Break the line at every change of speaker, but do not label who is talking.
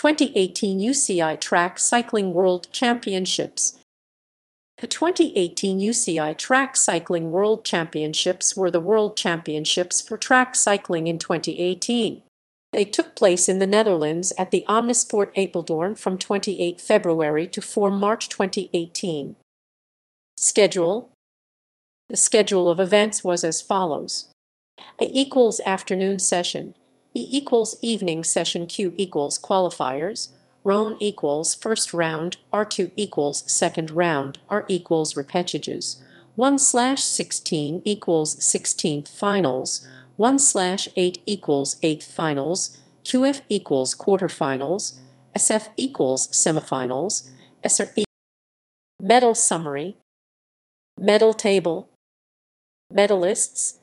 2018 UCI Track Cycling World Championships The 2018 UCI Track Cycling World Championships were the World Championships for track cycling in 2018. They took place in the Netherlands at the Omnisport Apeldoorn from 28 February to 4 March 2018. Schedule The schedule of events was as follows. A equals afternoon session, E equals evening session Q equals qualifiers, R1 equals first round, R2 equals second round, R equals repêchages, 1 slash 16 equals 16th finals, 1 slash 8 equals 8th finals, QF equals quarterfinals, SF equals semifinals, SR medal summary, medal table, medalists,